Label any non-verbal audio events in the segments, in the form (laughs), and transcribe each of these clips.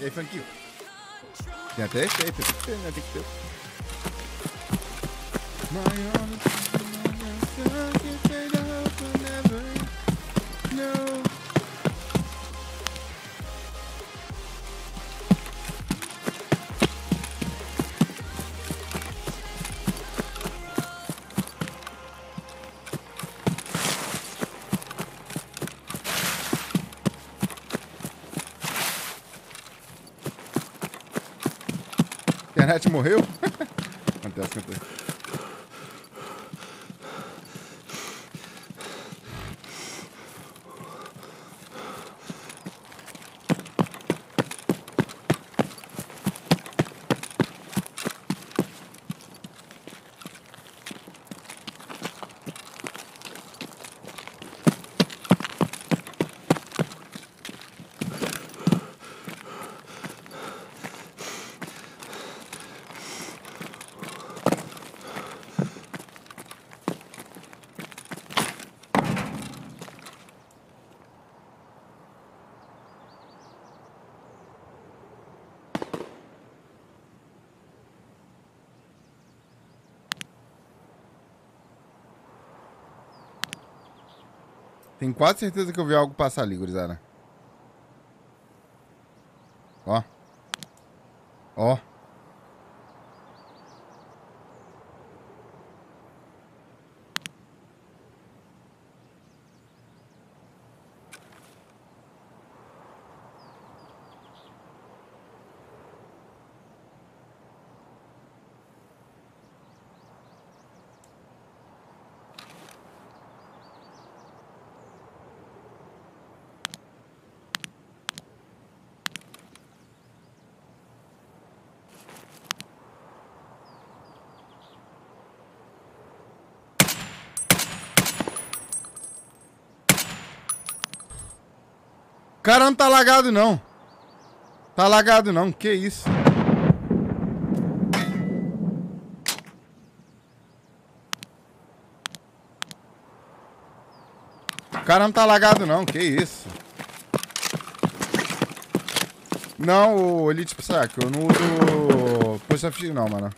E aí, Funky? Tem até efeito, tem que ter, né? Tem que Internet morreu? (laughs) acontece, acontece. Tenho quase certeza que eu vi algo passar ali, gurizada. Cara não tá lagado, não. Tá lagado, não. Que isso? O cara não tá lagado, não. Que isso? Não, o Elite Psycho. Eu não uso of não, mano.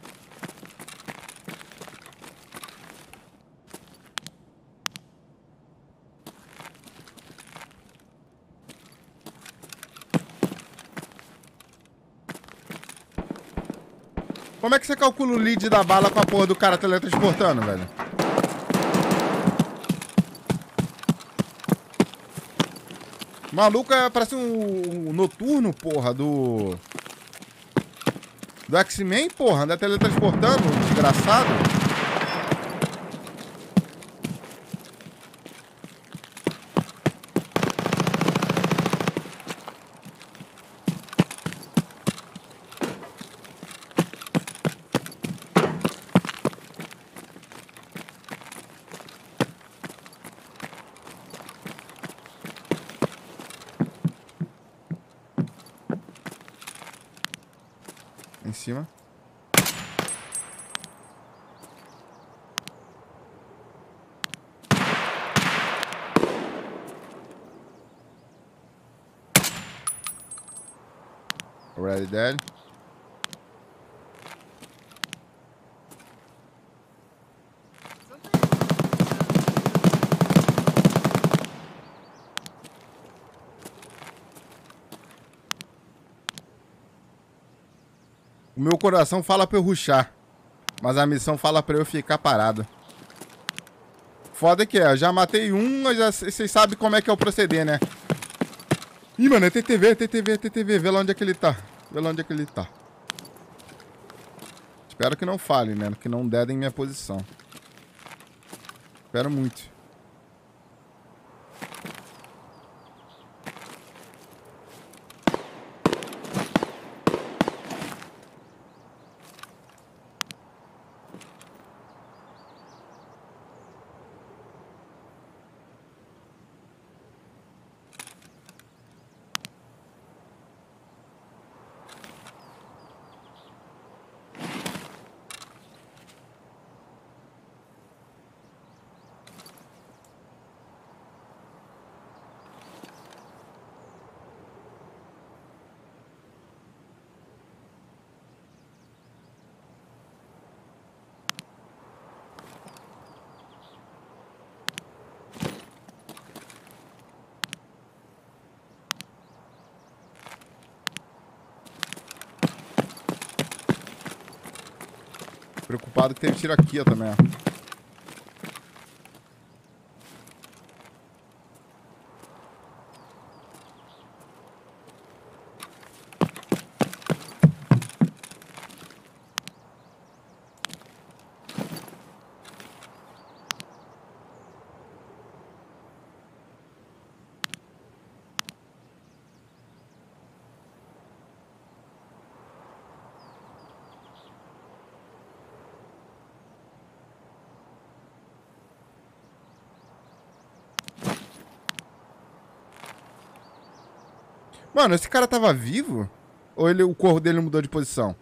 Como é que você calcula o lead da bala com a porra do cara teletransportando, velho? Maluco é, parece um, um noturno, porra, do... Do X-Men, porra, anda teletransportando, desgraçado. Em cima. Already dead. O meu coração fala pra eu ruxar. Mas a missão fala pra eu ficar parado. Foda que é, eu já matei um, mas vocês sabem como é que é o proceder, né? Ih, mano, é TTV, é TTV, é TTV. Vê lá onde é que ele tá. Vê lá onde é que ele tá. Espero que não fale, né? Que não dedem minha posição. Espero muito. Preocupado que teve tiro aqui, ó, também, ó. Mano, esse cara tava vivo? Ou ele, o corpo dele mudou de posição?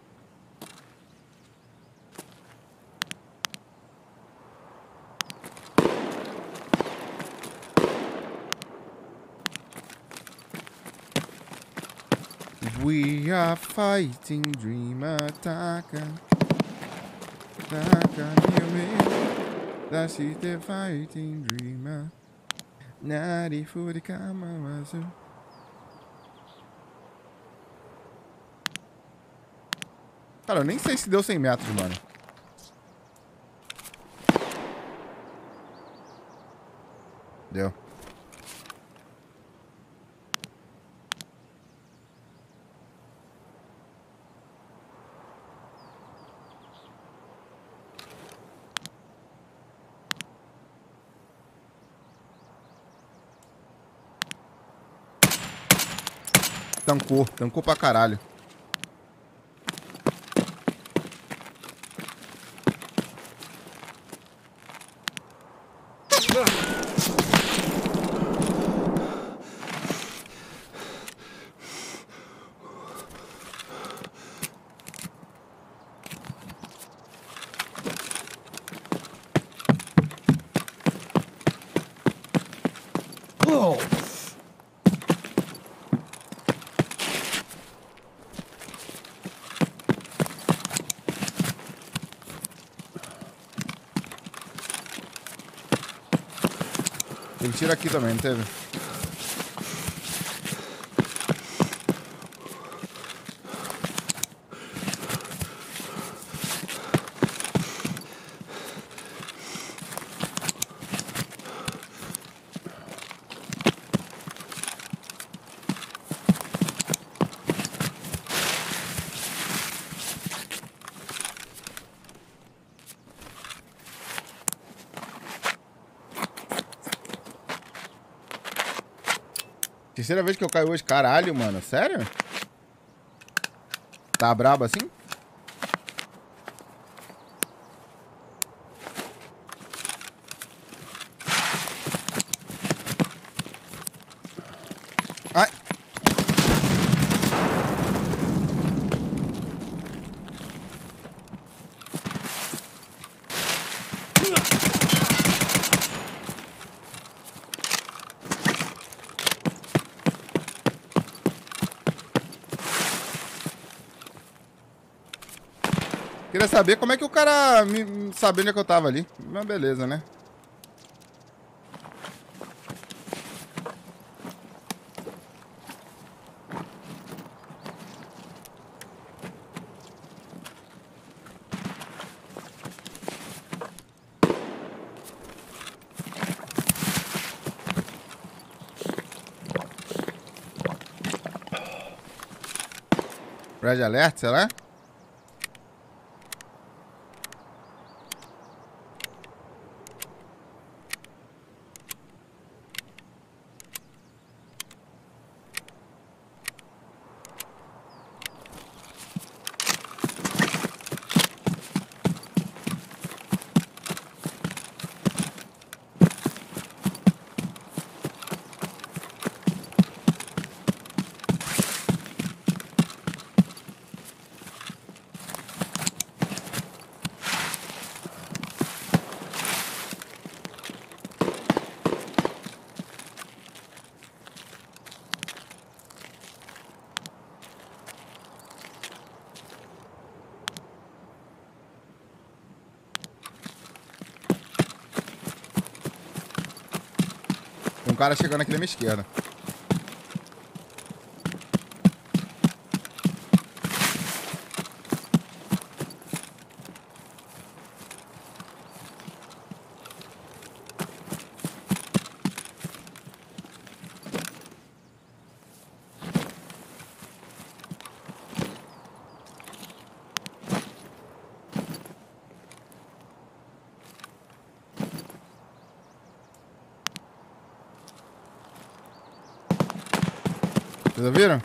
We are fighting, dream ataca. Ataca, meu medo. Da city fighting, dreamer. Nari furikama azul. Cara, eu nem sei se deu 100 metros, mano. Deu. Tancou, tancou pra caralho. Teve tiro aqui Terceira vez que eu caio hoje. Caralho, mano. Sério? Tá brabo assim? Saber como é que o cara me, sabia onde é que eu tava ali. Mas beleza, né? Red Alert, será? Cara chegando aqui na minha esquerda. Vocês ouviram?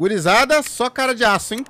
Gurizada, só cara de aço, hein?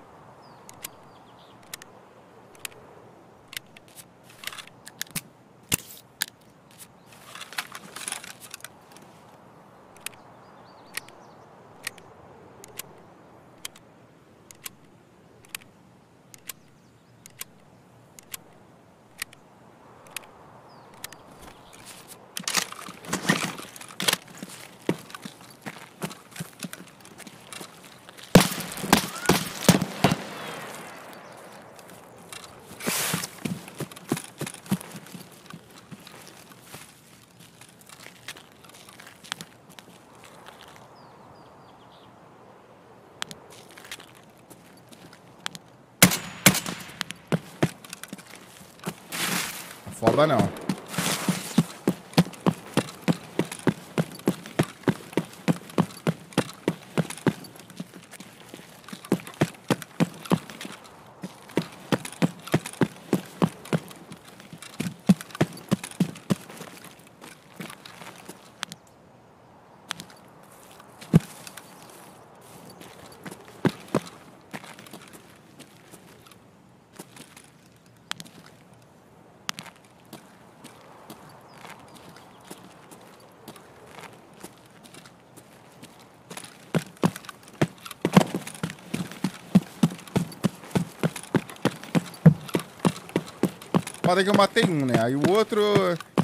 Não. Foda que eu matei um, né? Aí o outro.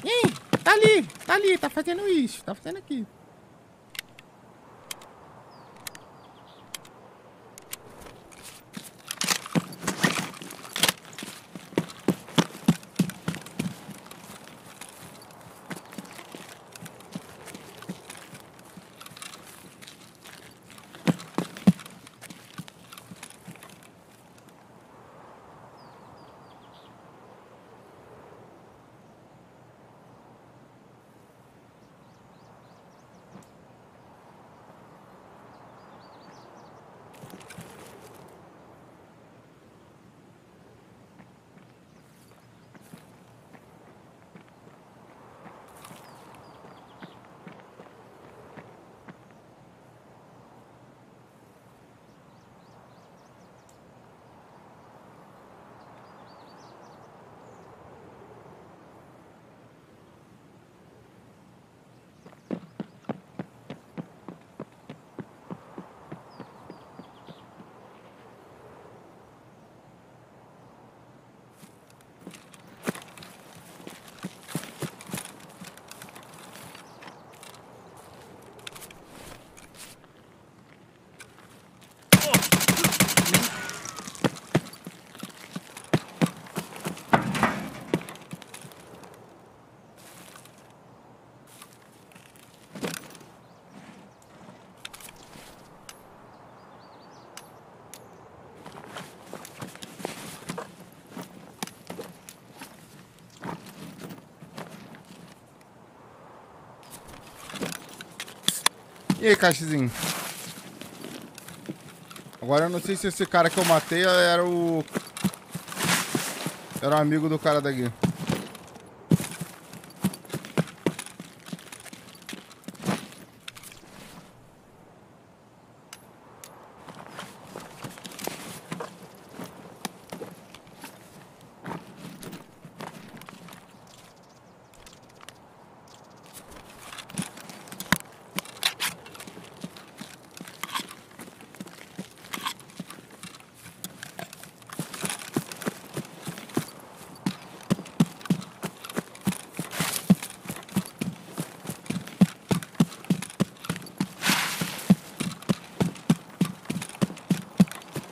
Ih, tá ali, tá ali, tá fazendo isso, tá fazendo aquilo. E aí, Caixinho? Agora eu não sei se esse cara que eu matei era o... Era um amigo do cara daqui.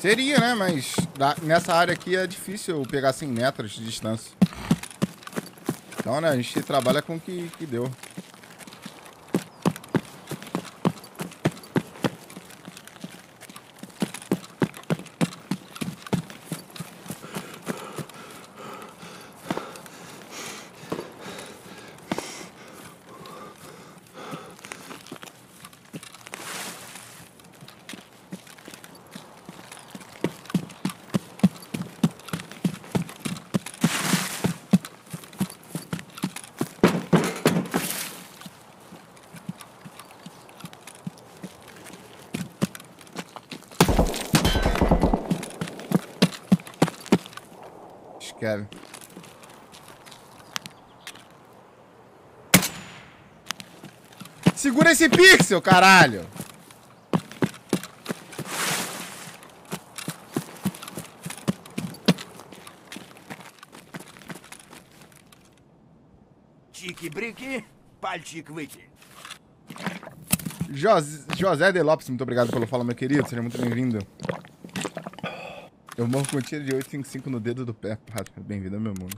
Seria, né? Mas nessa área aqui é difícil pegar 100 metros de distância. Então, né? A gente trabalha com o que, que deu. Kevin. Segura esse pixel, caralho! Tique-brique, paltique-wique. José, José de Lopes, muito obrigado pelo fala, meu querido. Seja muito bem-vindo. Eu morro com um tiro de 855 no dedo do pé, pato. Bem-vindo ao meu mundo.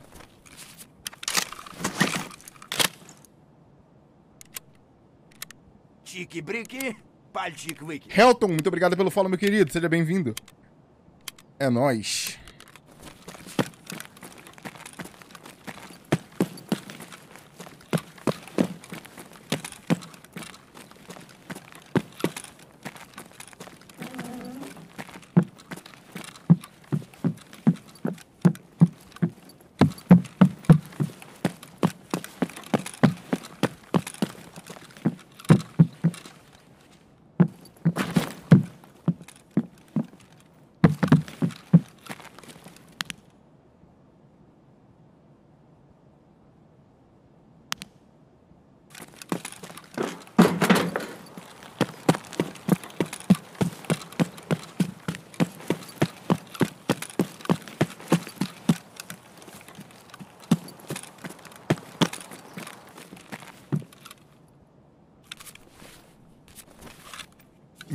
Tique brique, paltique wiki. Helton, muito obrigado pelo follow, meu querido. Seja bem-vindo. É nóis.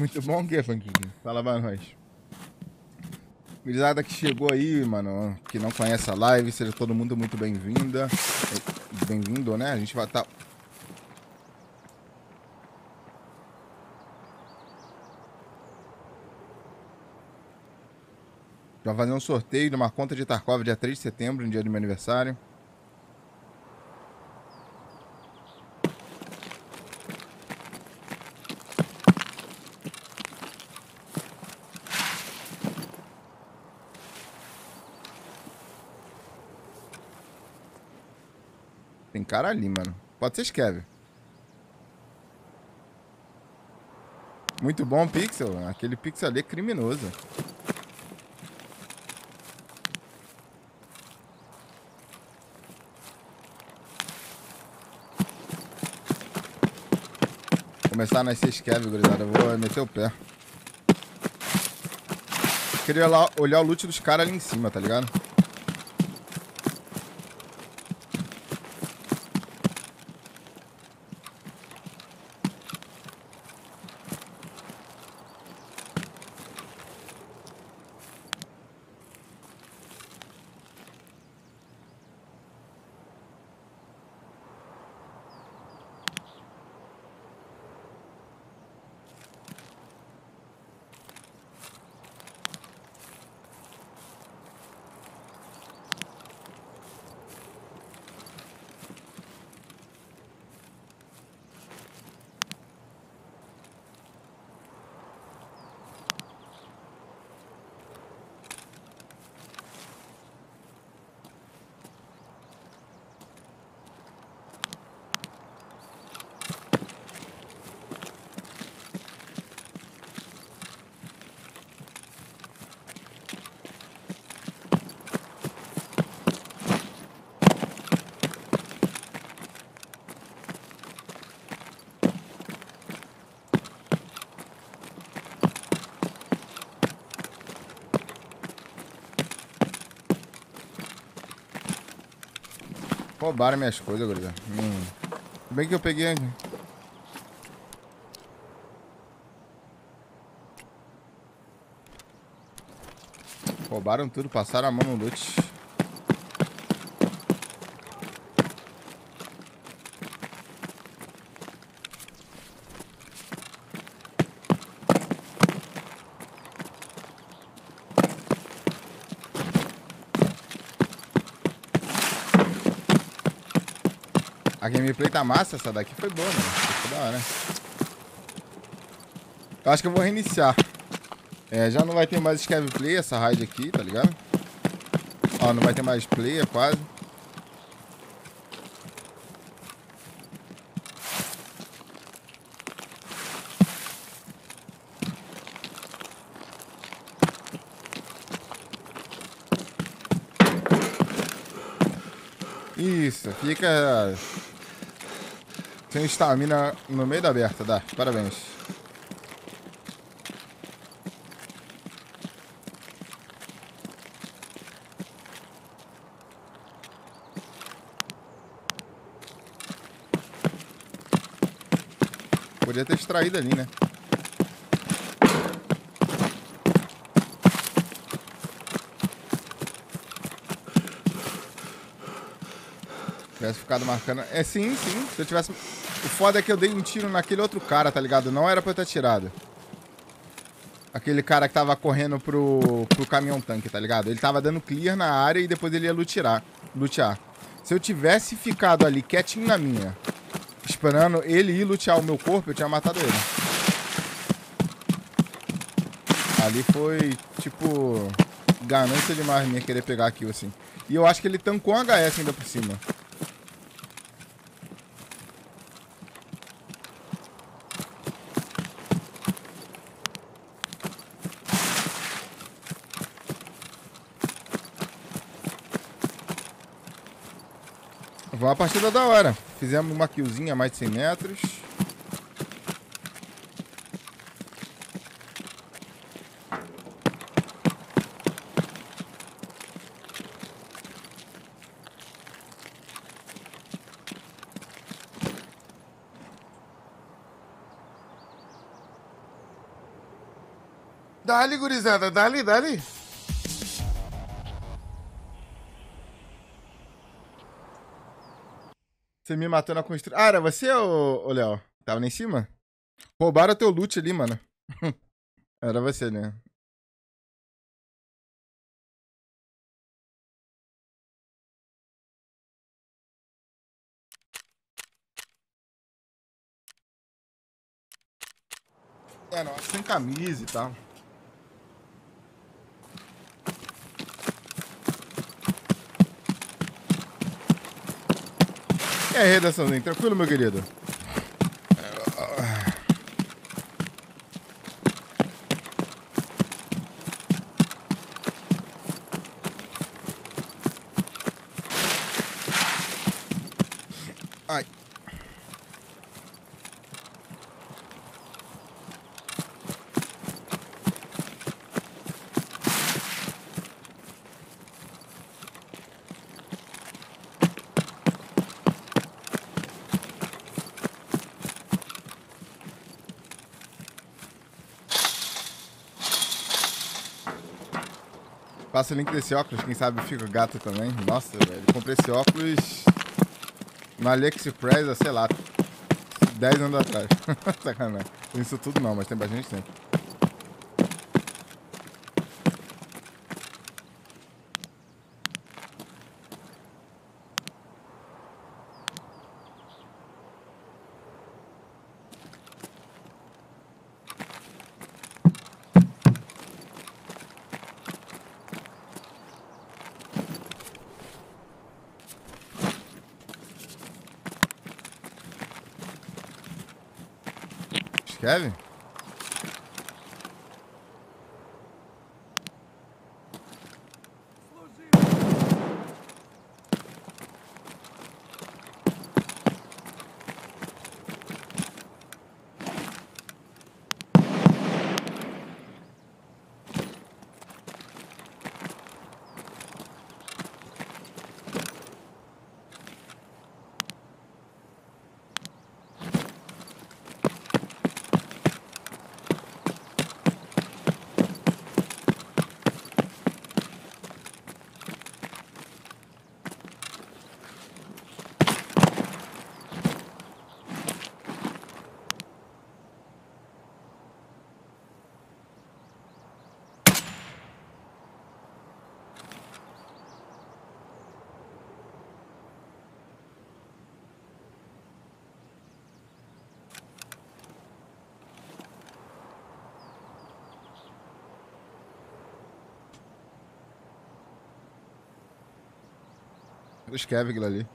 Muito bom o que, Funkinho? Fala pra nós. Gurizada que chegou aí, mano, que não conhece a live, seja todo mundo muito bem-vinda. É, Bem-vindo, né? A gente vai estar. Vai fazer um sorteio de uma conta de Tarkov dia 3 de setembro, no dia do meu aniversário. Tem cara ali, mano. Pode ser Skev. Muito bom, Pixel. Aquele Pixel ali é criminoso. Começar a nascer Skev, gurizada. Eu vou meter o pé. Queria olhar o loot dos caras ali em cima, tá ligado? Roubaram minhas coisas, gurizada. Hum. Bem que eu peguei. Roubaram tudo, passaram a mão no loot. A gameplay tá massa, essa daqui foi boa, mano. Foi da hora. Eu acho que eu vou reiniciar. É, já não vai ter mais Scav Play essa raid aqui, tá ligado? Ó, não vai ter mais player quase. Isso, fica sem estamina no meio da aberta, dá. Parabéns. Podia ter extraído ali, né? Tivesse ficado marcando. É sim, sim. Se eu tivesse. O foda é que eu dei um tiro naquele outro cara, tá ligado? Não era pra eu ter tirado. Aquele cara que tava correndo pro, pro caminhão tanque, tá ligado? Ele tava dando clear na área e depois ele ia lutear. lutear. Se eu tivesse ficado ali quietinho na minha, esperando ele ir lutear o meu corpo, eu tinha matado ele. Ali foi, tipo, ganância demais minha querer pegar aquilo assim. E eu acho que ele tancou um HS ainda por cima. Foi uma partida da hora. Fizemos uma killzinha a mais de 100 metros. Dali, gurizada, dali, dali. Você me matou na construção. Ah, era você, ô, ô Léo? Tava lá em cima? Roubaram teu loot ali, mano. (laughs) era você, né? É, não, sem camisa e tal. E aí, redaçãozinho, tranquilo, meu querido? Passa link desse óculos, quem sabe fica gato também. Nossa, velho, comprei esse óculos no AliExpress sei lá, 10 anos atrás. (laughs) Sacanagem. Isso tudo não, mas tem bastante tempo. Kevin? Escreve aquilo ali.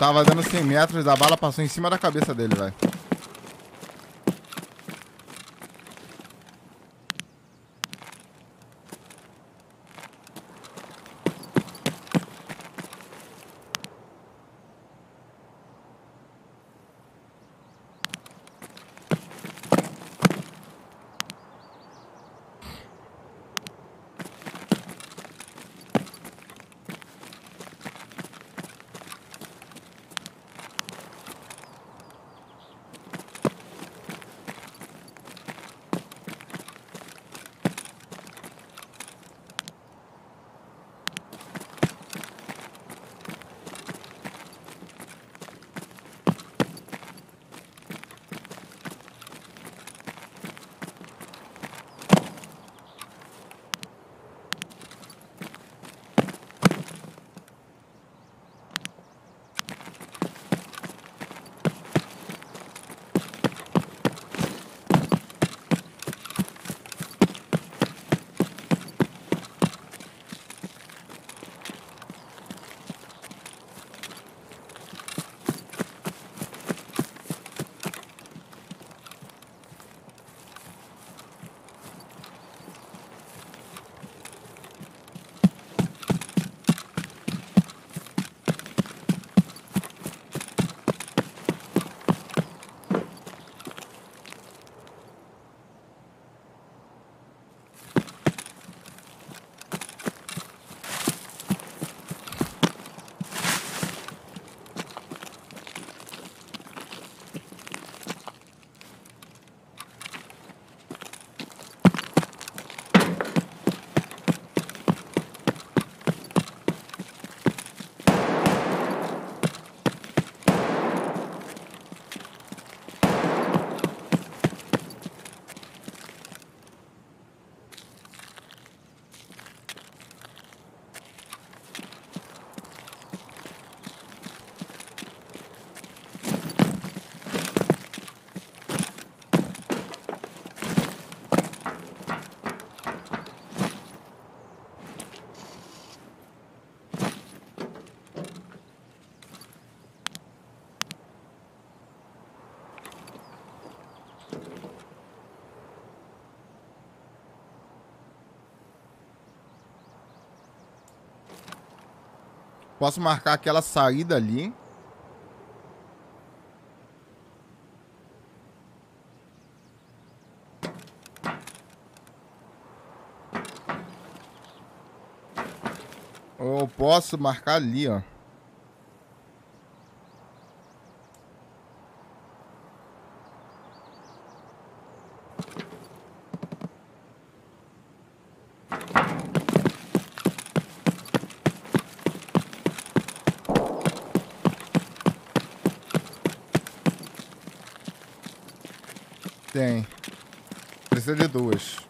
Tava dando 100 metros, a bala passou em cima da cabeça dele, velho. Posso marcar aquela saída ali. Ou posso marcar ali, ó. Tem. Precisa de duas.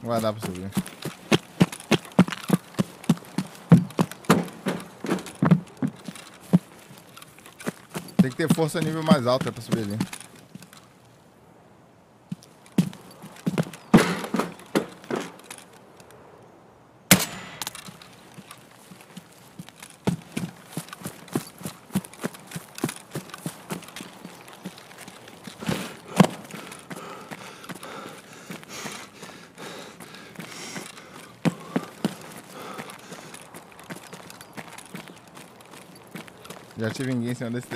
Não vai dar pra subir. Tem que ter força nível mais alto pra subir ali. Já tive ninguém em cima desse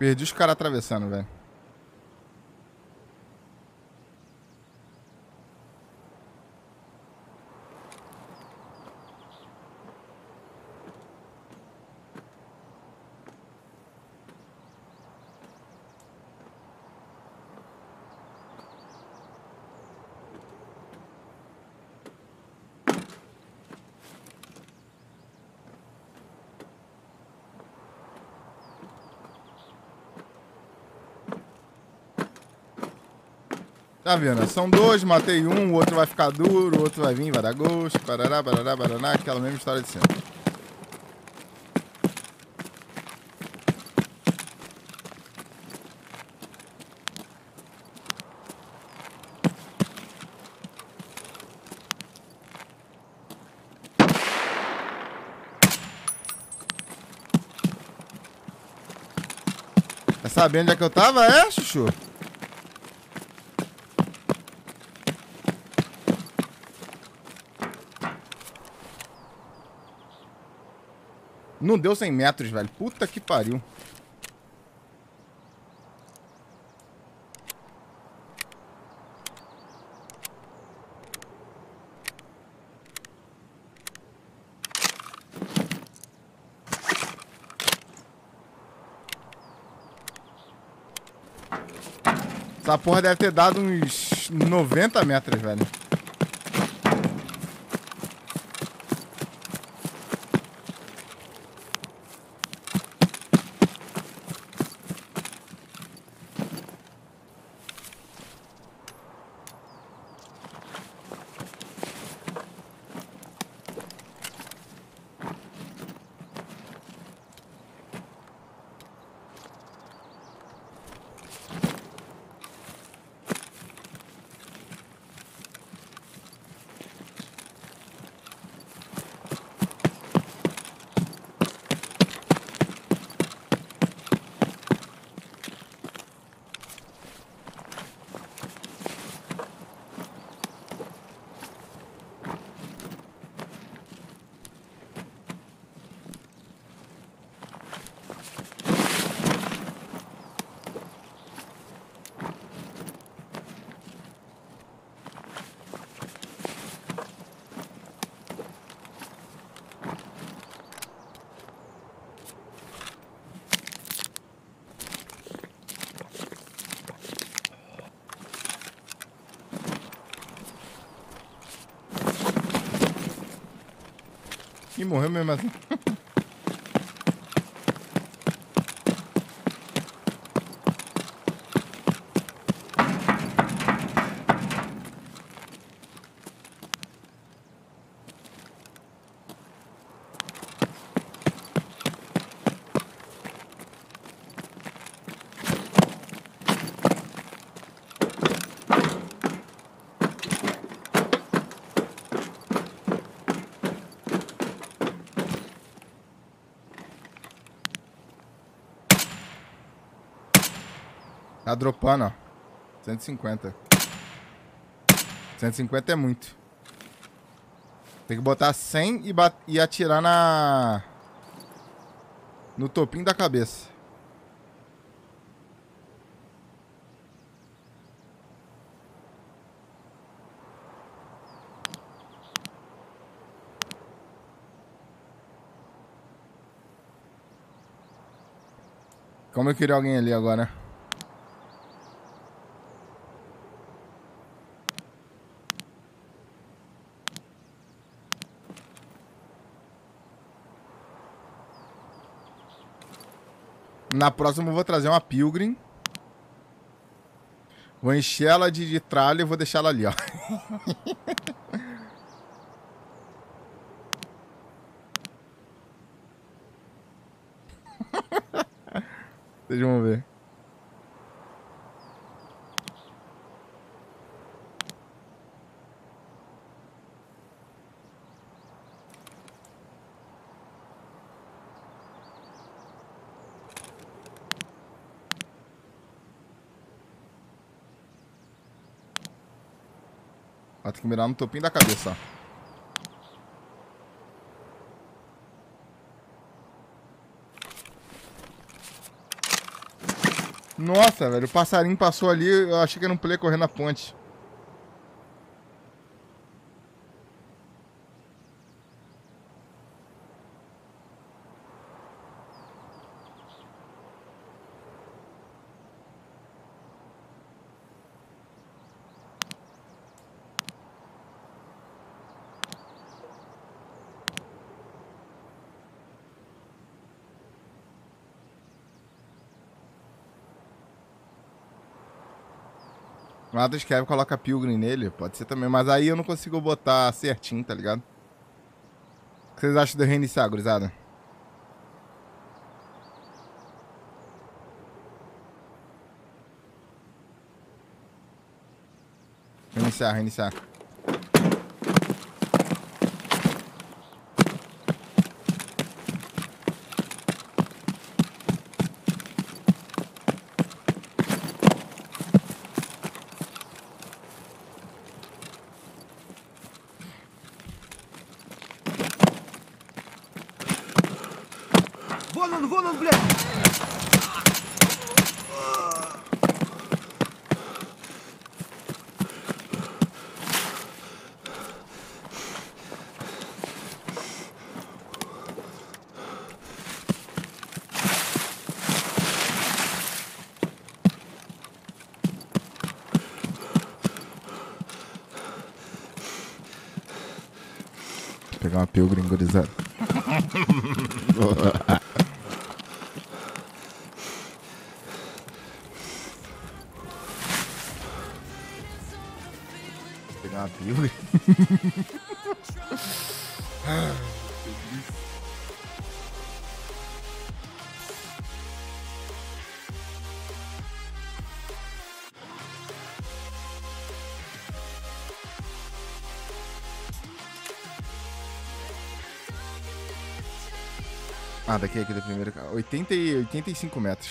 Perdi os caras atravessando, velho. Tá vendo? São dois, matei um, o outro vai ficar duro, o outro vai vir, vai dar gosto, parará, barará, baraná, aquela mesma história de sempre. Tá sabendo onde é que eu tava, é, Chuchu? Não deu 100 metros, velho. Puta que pariu. Essa porra deve ter dado uns 90 metros, velho. E morreu mesmo assim. Tá dropando, ó. 150. 150 é muito. Tem que botar 100 e, e atirar na... No topinho da cabeça. Como eu queria alguém ali agora. Na próxima eu vou trazer uma Pilgrim. Vou encher ela de, de tralha e vou deixar ela ali, ó. (laughs) Vocês vão ver. Ter que mirar no topinho da cabeça. Nossa, velho, o passarinho passou ali, eu achei que era um play correndo na ponte. Nada escreve, coloca Pilgrim nele, pode ser também. Mas aí eu não consigo botar certinho, tá ligado? O que vocês acham de reiniciar, gurizada? Reiniciar, reiniciar. Вон он, вон он, блядь! Vou pegar uma Pilgrim, gurizada. (laughs) Ah, daqui, aqui da primeira. 80 e 85 metros.